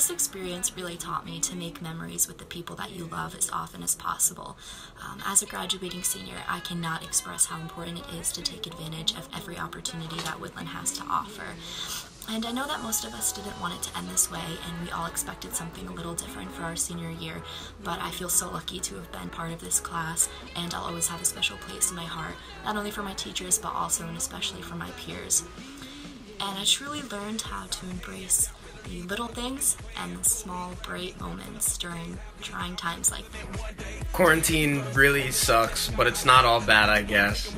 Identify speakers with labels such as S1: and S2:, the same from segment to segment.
S1: This experience really taught me to make memories with the people that you love as often as possible. Um, as a graduating senior, I cannot express how important it is to take advantage of every opportunity that Woodland has to offer. And I know that most of us didn't want it to end this way, and we all expected something a little different for our senior year, but I feel so lucky to have been part of this class, and I'll always have a special place in my heart, not only for my teachers, but also and especially for my peers. And I truly learned how to embrace the little things and the small, bright moments during trying times like this.
S2: Quarantine really sucks, but it's not all bad, I guess.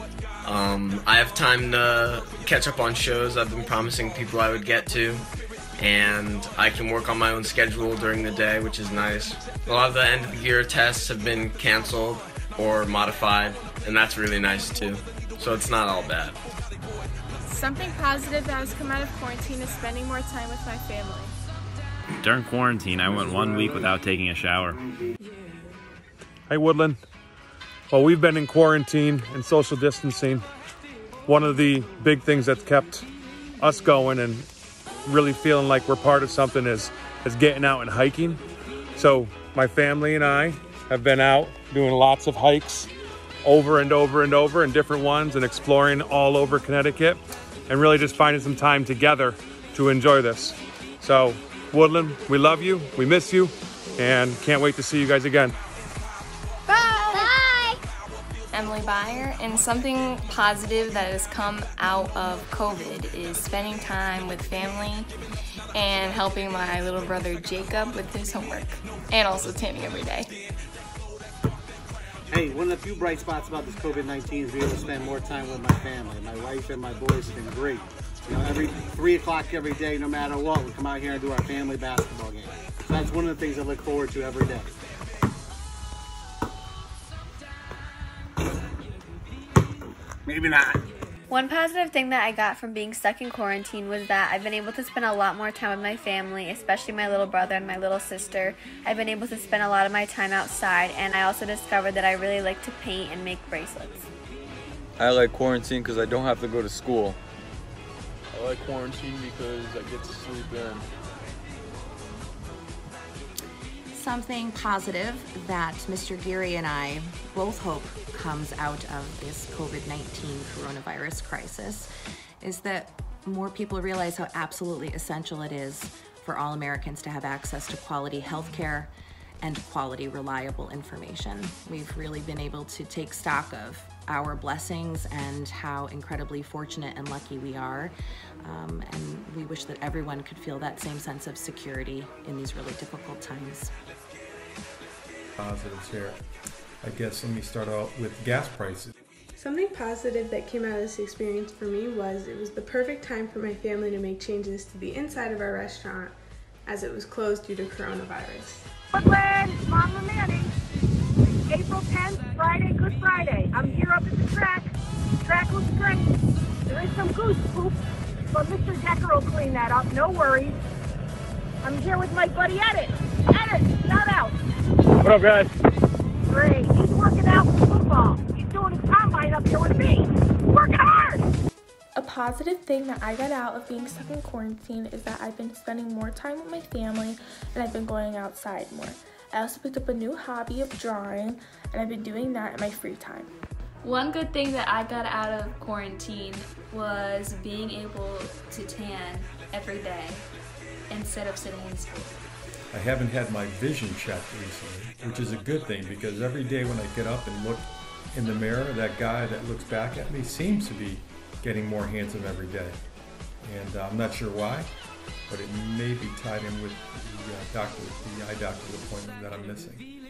S2: Um, I have time to catch up on shows I've been promising people I would get to, and I can work on my own schedule during the day, which is nice. A lot of the end of the year tests have been canceled or modified, and that's really nice too. So it's not all bad.
S3: Something positive that has come out of quarantine is spending more time with my family.
S4: During quarantine, I went one week without taking a shower.
S5: Hey, Woodland. Well, we've been in quarantine and social distancing. One of the big things that's kept us going and really feeling like we're part of something is, is getting out and hiking. So, my family and I have been out doing lots of hikes over and over and over and different ones and exploring all over Connecticut and really just finding some time together to enjoy this. So, Woodland, we love you, we miss you, and can't wait to see you guys again. Bye!
S3: Emily Byer, and something positive that has come out of COVID is spending time with family and helping my little brother Jacob with his homework, and also tanning every day.
S6: Hey, one of the few bright spots about this COVID-19 is being able to spend more time with my family. My wife and my boys have been great. You know, every three o'clock every day, no matter what, we come out here and do our family basketball game. So that's one of the things I look forward to every day. Maybe not.
S7: One positive thing that I got from being stuck in quarantine was that I've been able to spend a lot more time with my family, especially my little brother and my little sister. I've been able to spend a lot of my time outside, and I also discovered that I really like to paint and make bracelets.
S8: I like quarantine because I don't have to go to school.
S9: I like quarantine because I get to sleep in.
S10: Something positive that Mr. Geary and I both hope comes out of this COVID 19 coronavirus crisis is that more people realize how absolutely essential it is for all Americans to have access to quality health care and quality, reliable information. We've really been able to take stock of our blessings and how incredibly fortunate and lucky we are. Um, and we wish that everyone could feel that same sense of security in these really difficult times.
S11: Positives here. I guess let me start out with gas prices.
S12: Something positive that came out of this experience for me was it was the perfect time for my family to make changes to the inside of our restaurant as it was closed due to coronavirus.
S13: Woodland, Mama Manning. April 10th, Friday, Good Friday. I'm here up at the track. The track looks great. There is some goose poop, but Mr. Decker will clean that up. No worries. I'm here with my buddy Edit. Edit, shout out.
S5: What up, guys?
S13: Great. He's working out
S3: positive thing that I got out of being stuck in quarantine is that I've been spending more time with my family and I've been going outside more. I also picked up a new hobby of drawing and I've been doing that in my free time.
S14: One good thing that I got out of quarantine was being able to tan every day instead of sitting in school.
S11: I haven't had my vision checked recently, which is a good thing because every day when I get up and look in the mirror, that guy that looks back at me seems to be getting more handsome every day. And uh, I'm not sure why, but it may be tied in with the uh, doctor, the eye doctor's appointment that I'm missing.